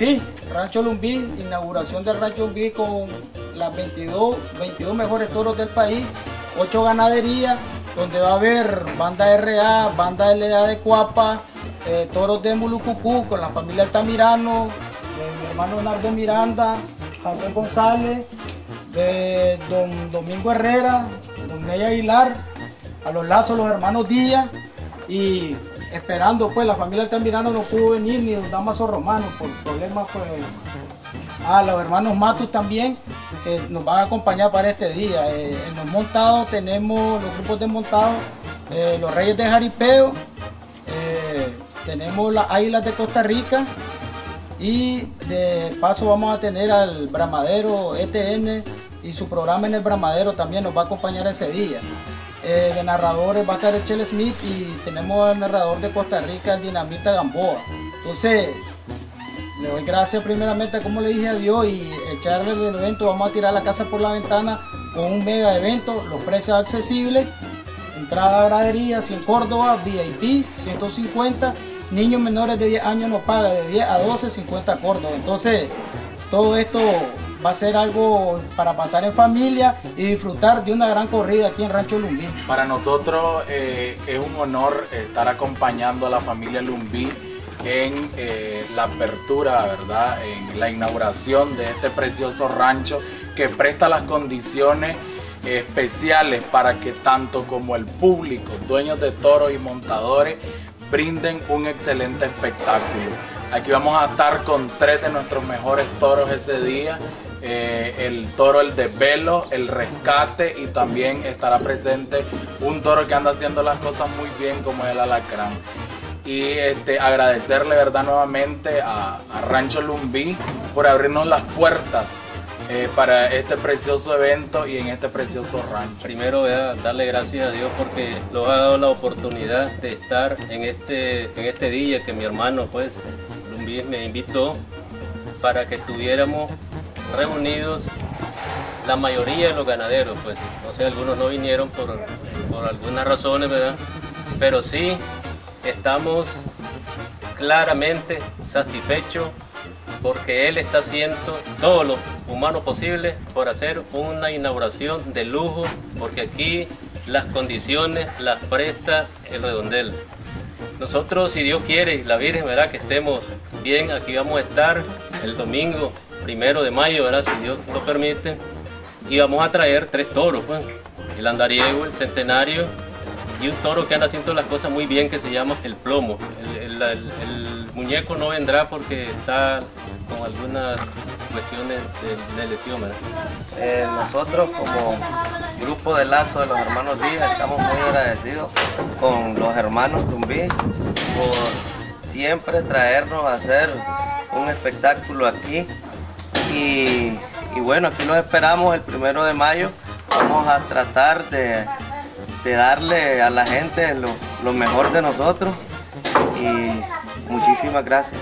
sí, Rancho Lumbí, inauguración del Rancho Lumbí con las 22, 22 mejores toros del país, 8 ganaderías, donde va a haber banda RA, banda LA de Cuapa, eh, toros de Mulucucú con la familia Altamirano, de mi hermano Leonardo Miranda, José González, de don Domingo Herrera, don Ney Aguilar, a los lazos los hermanos Díaz y esperando pues la familia Altamirano no pudo venir ni don Damaso Romano por problemas pues a los hermanos Matus también que nos van a acompañar para este día. Eh, en los montados tenemos los grupos de montados, eh, los Reyes de Jaripeo, eh, tenemos las Águilas de Costa Rica y de paso vamos a tener al Bramadero ETN y su programa en el Bramadero también nos va a acompañar ese día. Eh, de narradores va a estar Chel Smith y tenemos al narrador de Costa Rica, el Dinamita Gamboa. Entonces, le doy gracias primeramente, como le dije a Dios, y echarle el evento. Vamos a tirar la casa por la ventana con un mega evento, los precios accesibles. Entrada a gradería 100 Córdoba, VIP 150. Niños menores de 10 años no paga, de 10 a 12, 50 Córdoba. Entonces, todo esto va a ser algo para pasar en familia y disfrutar de una gran corrida aquí en Rancho Lumbí. Para nosotros eh, es un honor estar acompañando a la familia Lumbí en eh, la apertura, ¿verdad? En la inauguración de este precioso rancho que presta las condiciones especiales para que tanto como el público, dueños de toros y montadores, brinden un excelente espectáculo. Aquí vamos a estar con tres de nuestros mejores toros ese día. Eh, el toro el de velo, el rescate y también estará presente un toro que anda haciendo las cosas muy bien como el alacrán. Y este, agradecerle verdad nuevamente a, Rancho Lumbí por abrirnos las puertas eh, para este precioso evento y en este precioso rancho. Primero voy a darle gracias a Dios porque nos ha dado la oportunidad de estar en este, en este día que mi hermano pues Lumbí me invitó para que estuviéramos reunidos la mayoría de los ganaderos, pues, no sé, algunos no vinieron por, por algunas razones, ¿verdad? Pero sí estamos claramente satisfechos porque él está haciendo todo lo humano posible por hacer una inauguración de lujo, porque aquí las condiciones las presta el redondel. Nosotros, si Dios quiere, la Virgen, ¿verdad? Que estemos bien, aquí vamos a estar el domingo primero de mayo, ¿verdad? Si Dios lo permite. Y vamos a traer tres toros, pues. El andariego, el centenario y un toro que anda haciendo las cosas muy bien que se llama el plomo. El, muñeco no vendrá porque está con algunas cuestiones de, lesión. Eh, nosotros como grupo de lazo de los hermanos Díaz estamos muy agradecidos con los hermanos Tumbí por siempre traernos a hacer un espectáculo aquí y, bueno, aquí los esperamos el primero de mayo. Vamos a tratar de, darle a la gente lo, mejor de nosotros. Y muchísimas gracias.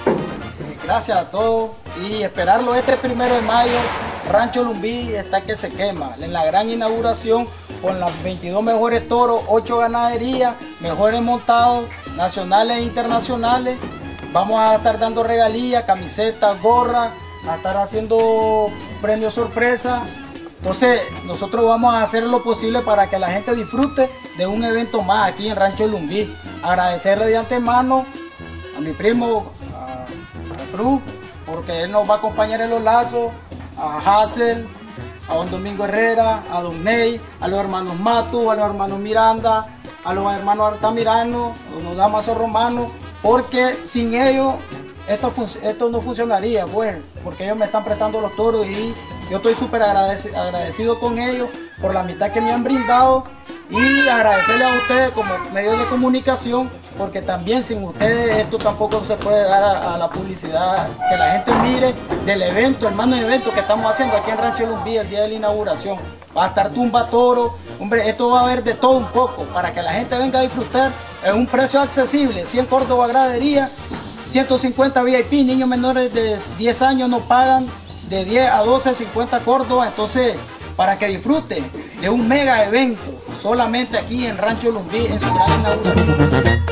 Gracias a todos y esperarlo este primero de mayo. Rancho Lumbí está que se quema. En la gran inauguración con las 22 mejores toros, 8 ganaderías, mejores montados, nacionales e internacionales. Vamos a estar dando regalías, camisetas, gorras, a estar haciendo premios sorpresa. Entonces, nosotros vamos a hacer lo posible para que la gente disfrute de un evento más aquí en Rancho Lumbí. Agradecerle de antemano a mi primo, a, Cruz, porque él nos va a acompañar en los lazos, a Hassel, a don Domingo Herrera, a don Ney, a los hermanos Matu, a los hermanos Miranda, a los hermanos Artamirano, a los Damaso Romano, porque sin ellos esto, esto no funcionaría, pues, porque ellos me están prestando los toros y yo estoy súper agradecido con ellos por la mitad que me han brindado y agradecerle a ustedes como medios de comunicación, porque también sin ustedes esto tampoco se puede dar a, la publicidad, que la gente mire del evento, el evento que estamos haciendo aquí en Rancho Lumbí el día de la inauguración. Va a estar tumba toro, hombre, esto va a haber de todo un poco, para que la gente venga a disfrutar en un precio accesible, 100 Córdoba gradería 150 VIP, niños menores de 10 años no pagan de 10 a 12, 50 Córdoba. Entonces, para que disfruten de un mega evento solamente aquí en Rancho Lumbí en su gran inauguración.